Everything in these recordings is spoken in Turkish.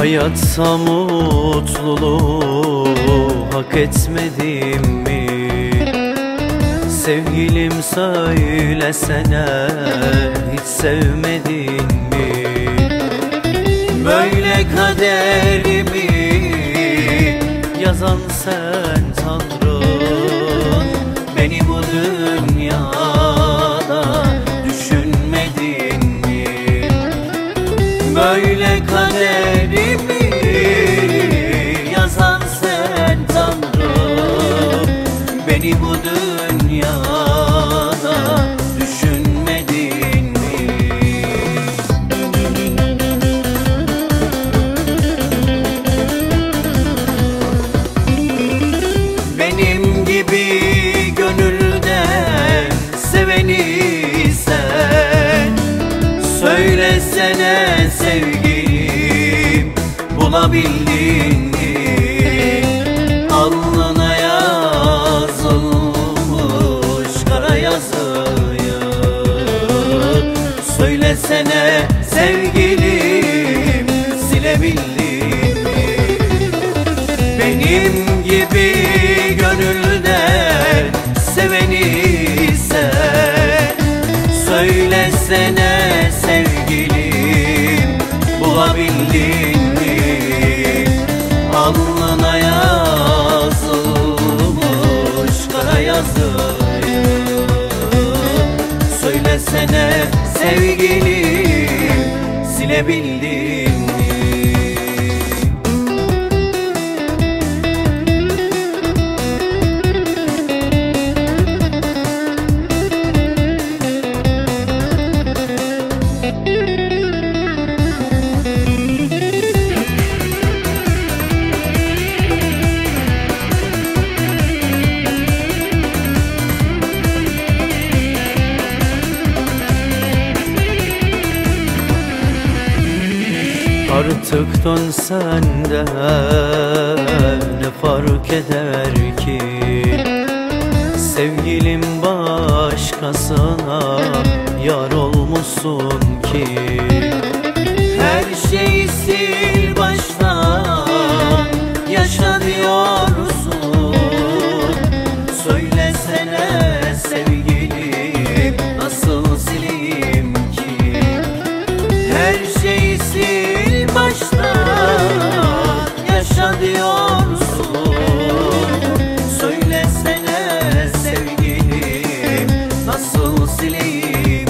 Hayatta mutluluğu hak etmedim mi? Sevgilim söylesene hiç sevmedin mi? Böyle kaderimi yazan sen Tanrım bulabildin? Alnına yazılmış kara yazıyı Söylesene sevgilim silebildin mi? Benim gibi gönülden seveni sen Söylesene sevgilim bulabildin Söylesene sevgilim silebildin Artık dönsen de ne fark eder ki? Sevgilim başkasına yar olmuşsun ki diyorsun Söylesene sevgilim nasıl sileyim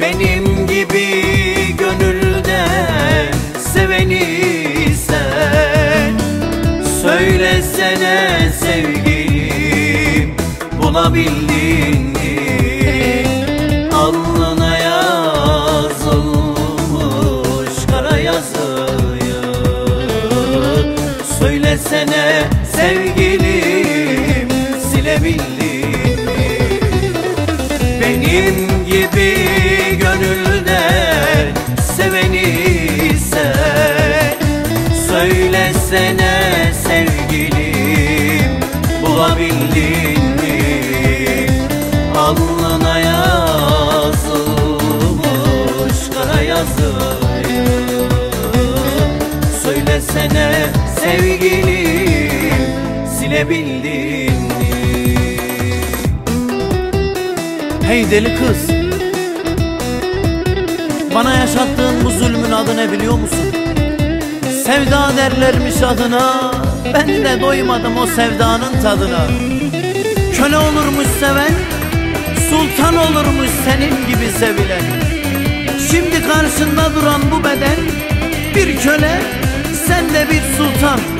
Benim gibi gönülden seveni sen. Söylesene sevgilim bulabildin Söylesene sevgilim silebildin mi? Benim gibi gönülden sevgilim silebildin mi? Hey deli kız Bana yaşattığın bu zulmün adı ne biliyor musun? Sevda derlermiş adına Ben de doymadım o sevdanın tadına Köle olurmuş seven Sultan olurmuş senin gibi sevilen Şimdi karşında duran bu beden Bir köle Sen de bir sultan